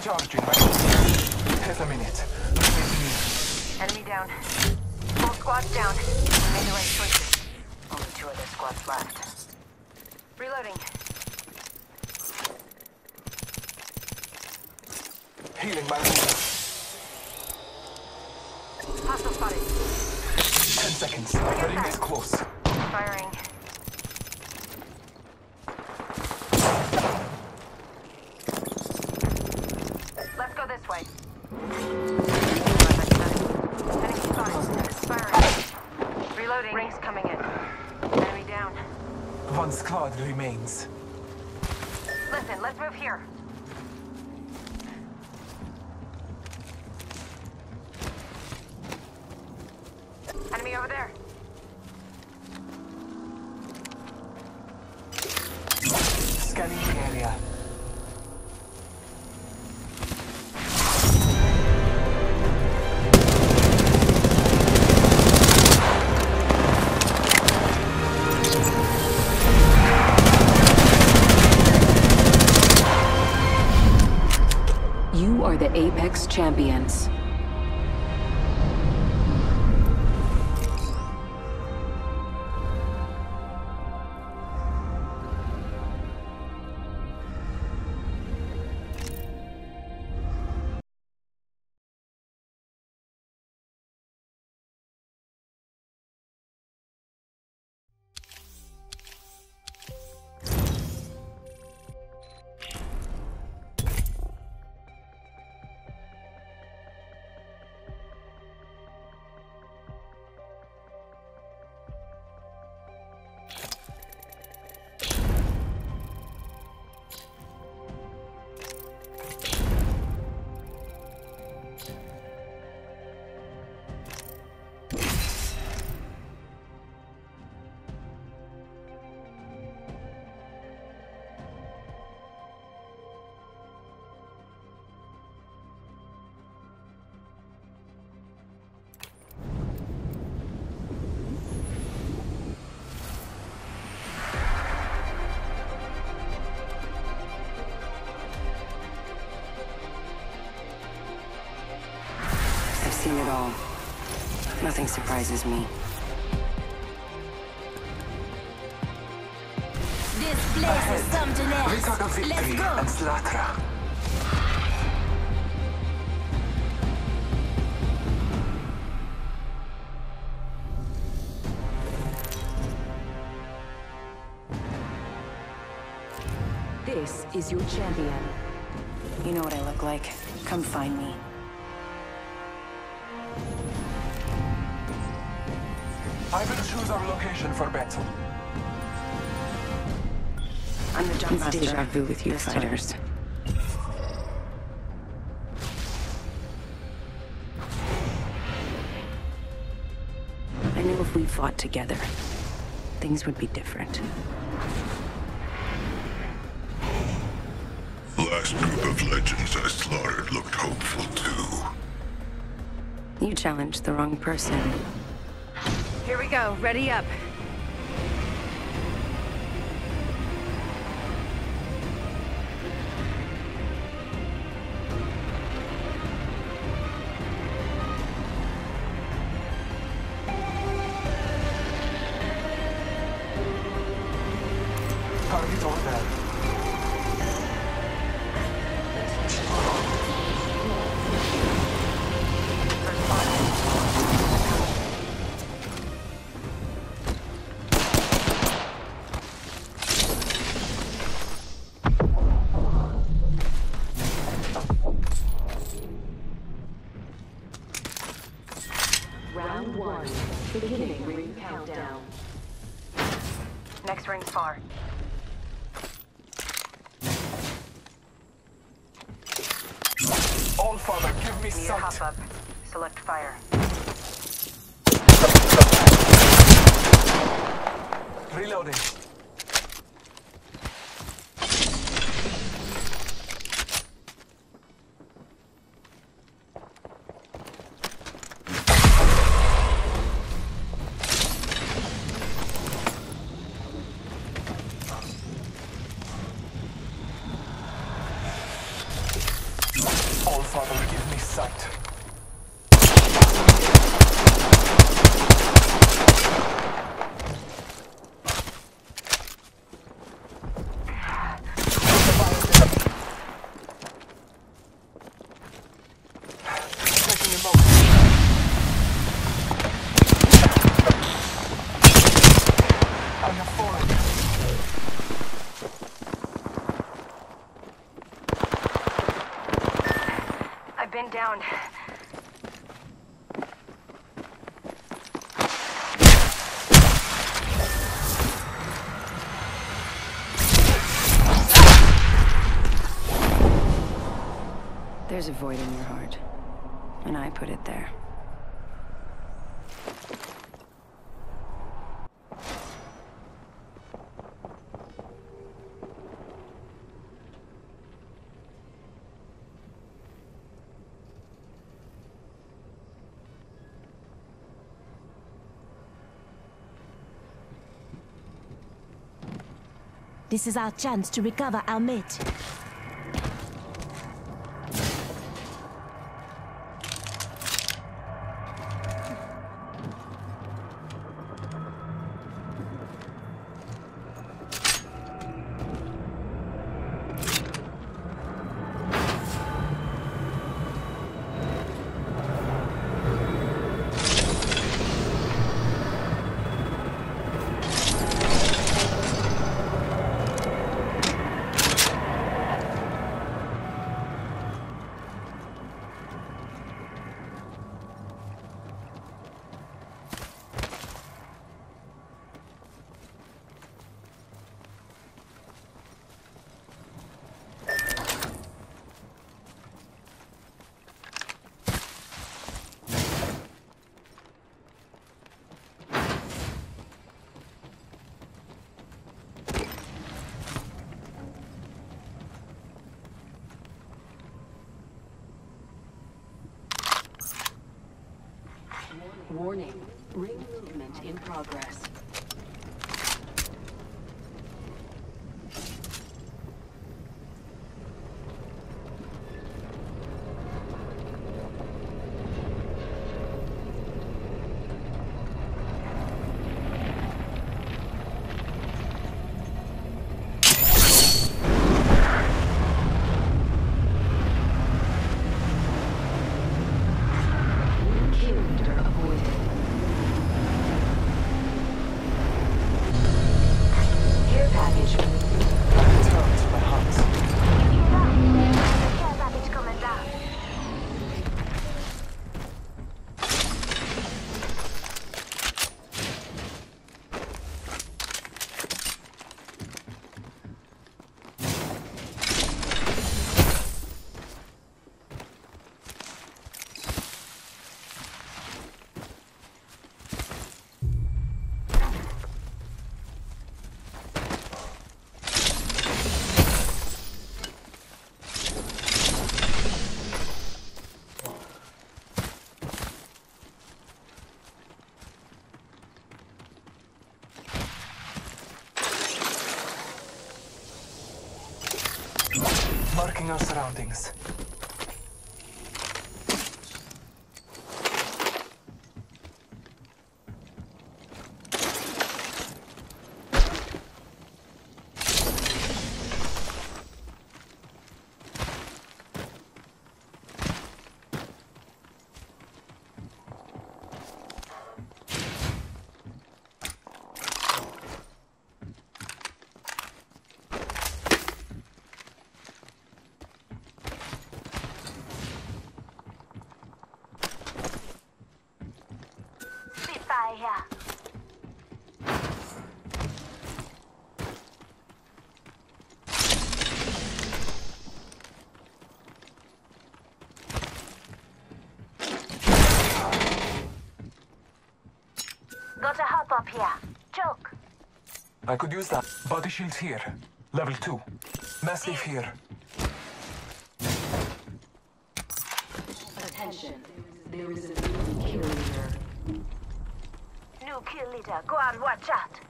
Recharging my Half a minute. Enemy down. Full squad's down. We made the right choices. Only two other squads left. Reloading. Healing my wound. Hostile spotted. Ten seconds. Ring is close. Firing. Let's go this way. Enemy spotted. Firing. Reloading. Rings coming in. Enemy down. One squad remains. Listen, let's move here. Enemy over there. Scanning the area. Champions. Nothing surprises me. This place is something Record of else. Let's victory go. and slaughter. This is your champion. You know what I look like. Come find me. Choose our location for battle. I'm the jump master. deja vu with you fighters. I knew if we fought together, things would be different. Last group of legends I slaughtered looked hopeful too. You challenged the wrong person. Here we go. Ready up. Hop up. Select fire. Down. There's a void in your heart. And I put it there. This is our chance to recover our mate. Warning. Ring movement in progress. Kill leader avoided. Care package. Return to the hunt. Care package coming down. Marking our surroundings. Spitfire here. Got a hop up here. Choke. I could use that. Body shield here. Level 2. Mastiff here. Attention. There is a new kill leader. New kill leader. Go on, watch out.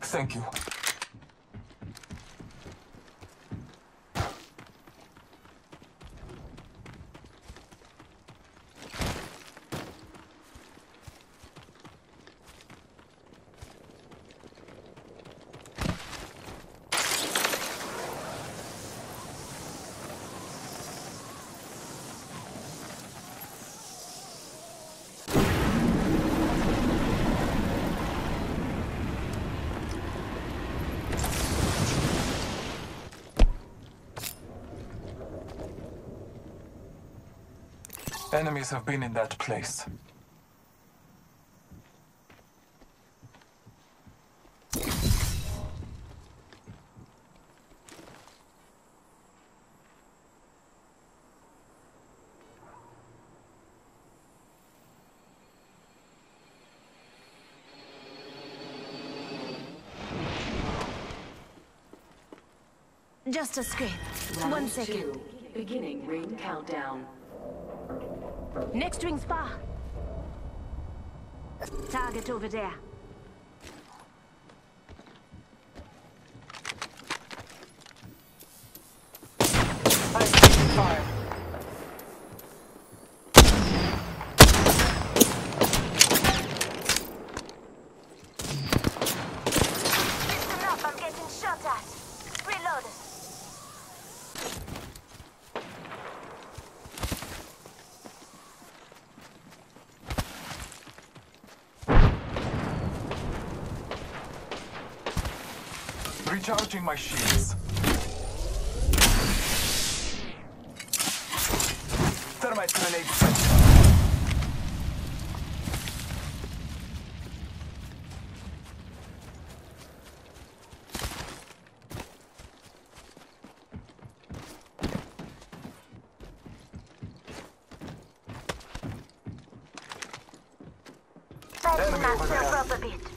Thank you. Enemies have been in that place. Just a scrape. One second. two. Beginning ring countdown. Next ring's far. Target over there. Fire. Listen up, I'm getting shot at. Reload. Recharging my shields. Thermite grenade Enemy over there.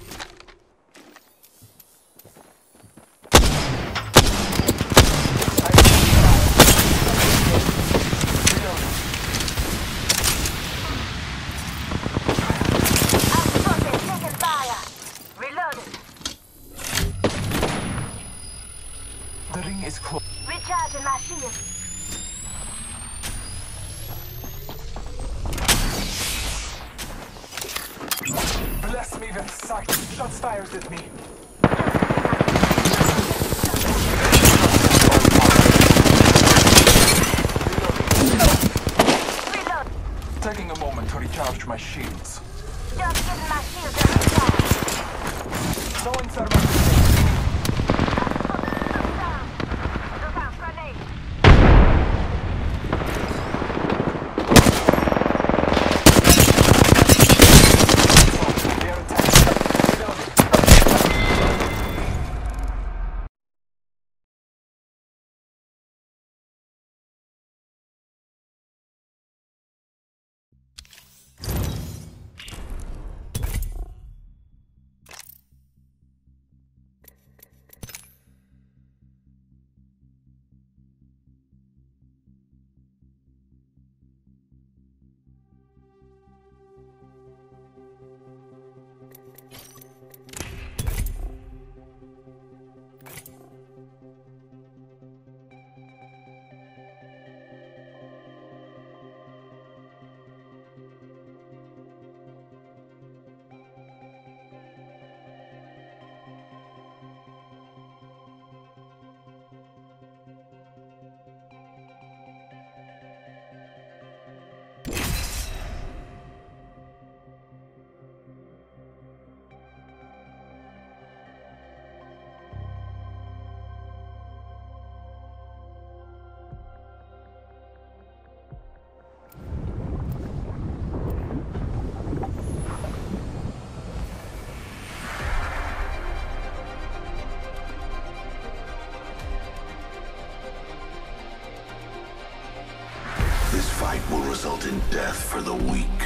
result in death for the weak.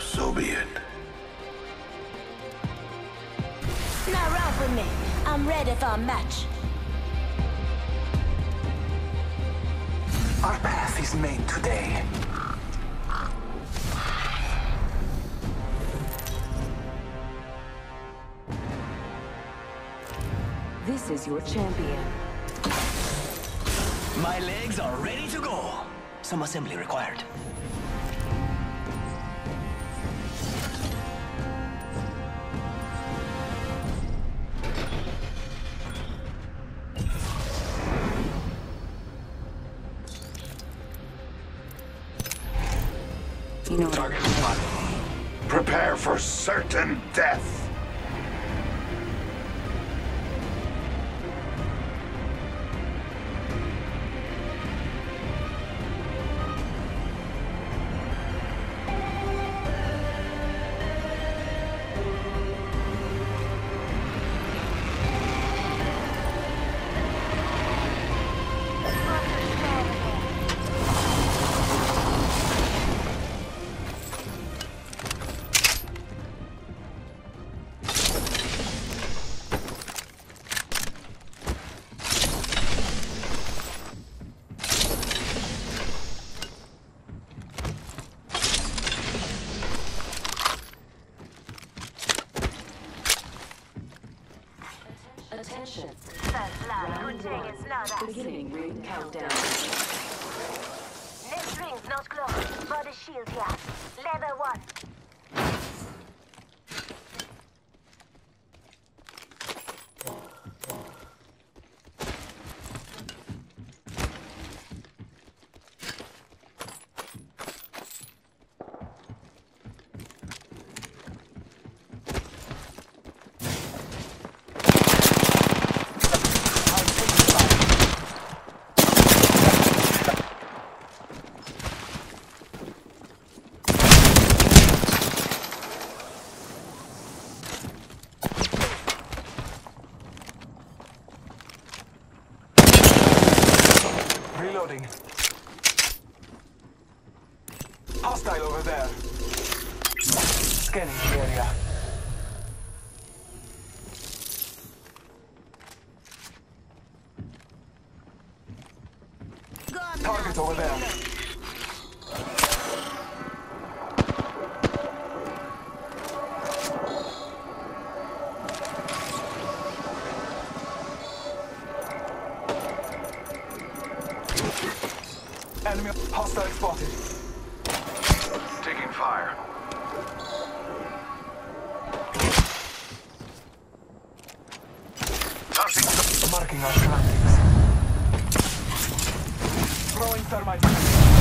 So be it. Now round with me. I'm ready for a match. Our path is made today. This is your champion. My legs are ready to go. Some assembly required. armadilhas.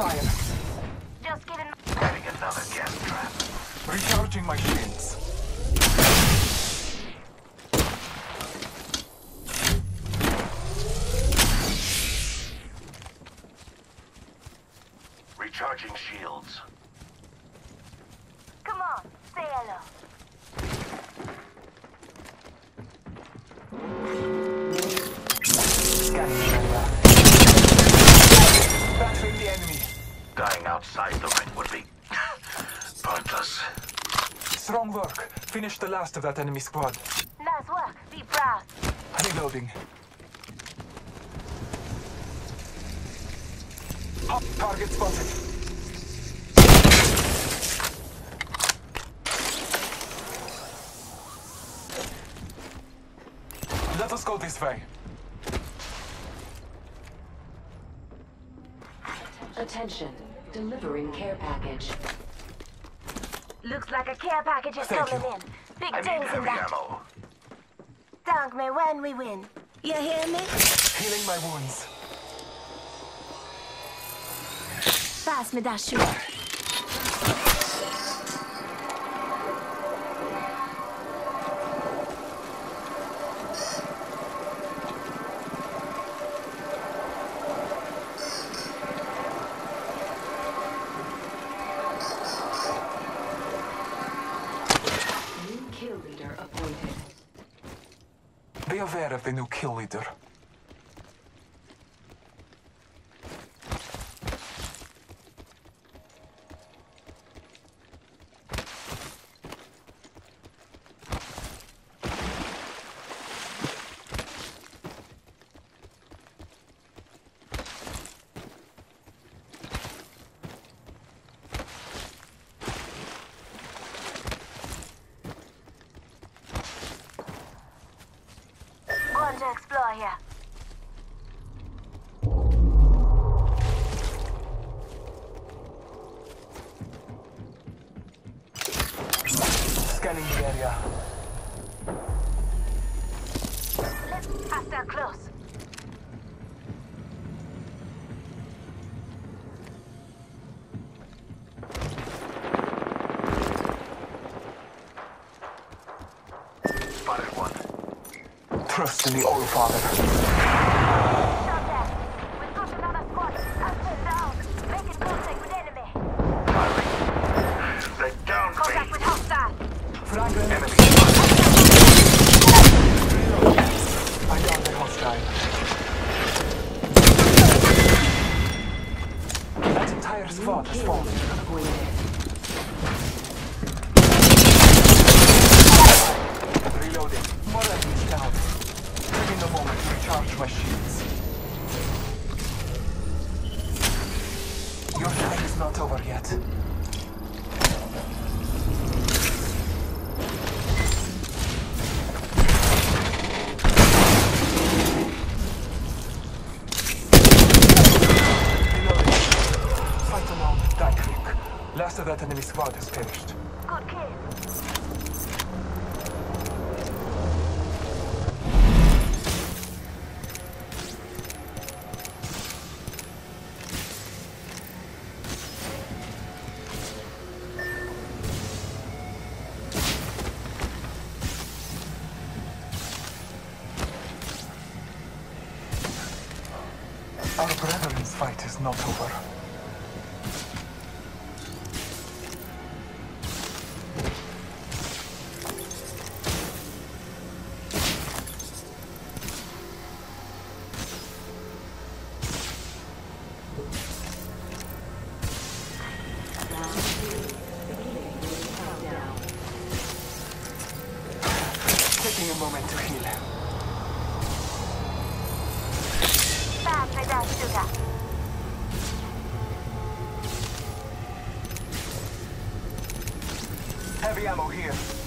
fire. finished the last of that enemy squad. Nice work. Deep breath. Reloading. Hot target spotted. Let us go this way. Attention. Delivering care package. Looks like a care package is Thank coming in. Big things in that. Thank me when we win. You hear me? Healing my wounds. Pass me that shoe. I have no in trust in the Allfather. Last of that enemy squad ist finished. Good kill. Heavy ammo here.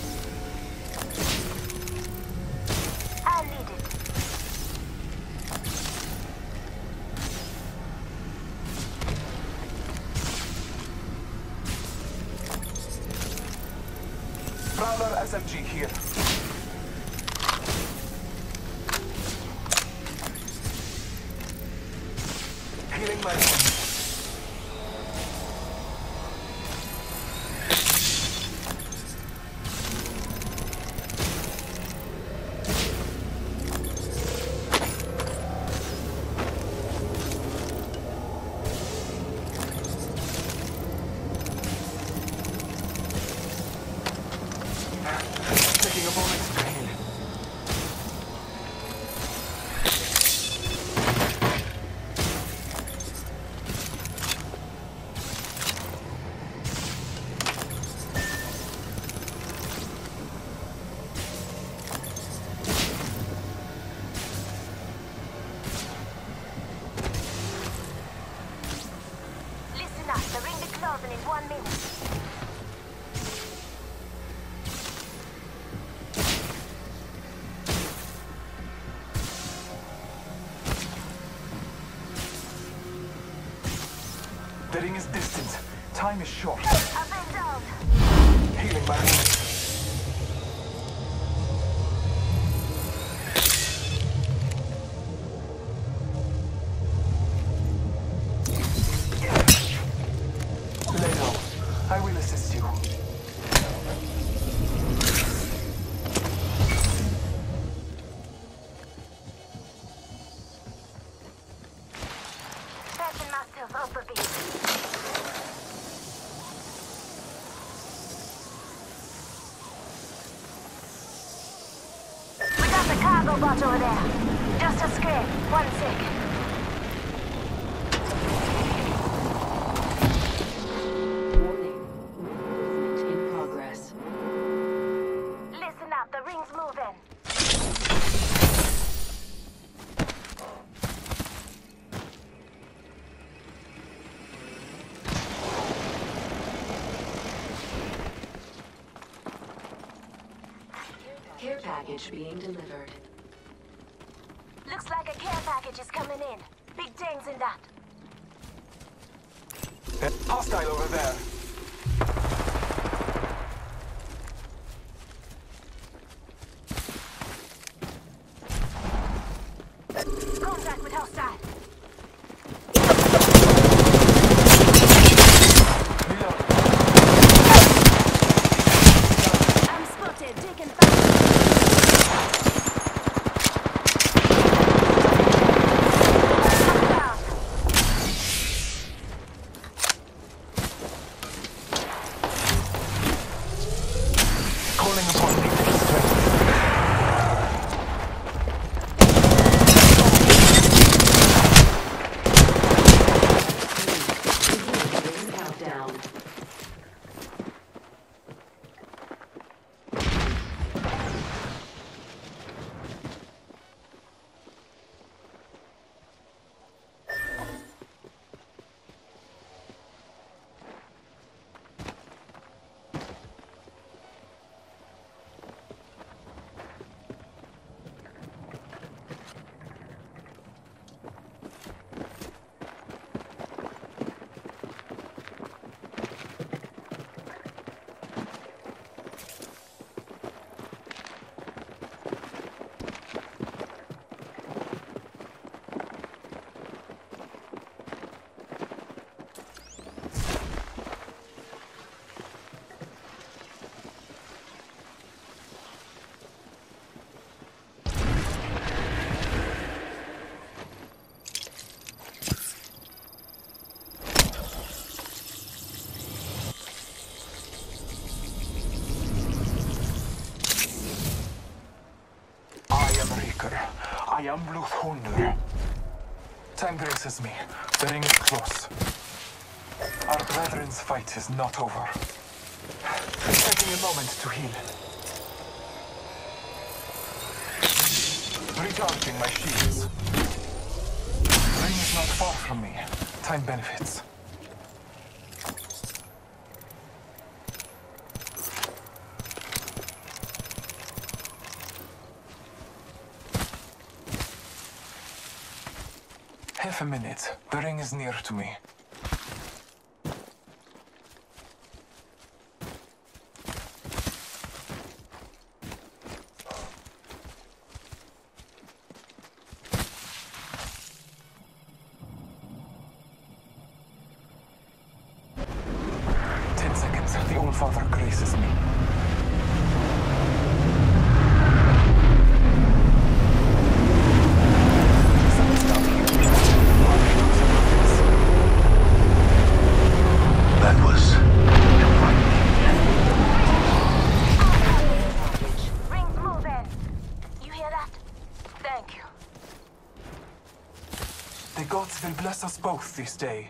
time is short. Package being delivered. Looks like a care package is coming in. Big things in that. Hostile over there. I am Bluthundur. Time graces me. The ring is close. Our brethren's fight is not over. Taking a moment to heal. Recharging my shields. The Ring is not far from me. Time benefits. Half a minute. The ring is near to me. This day.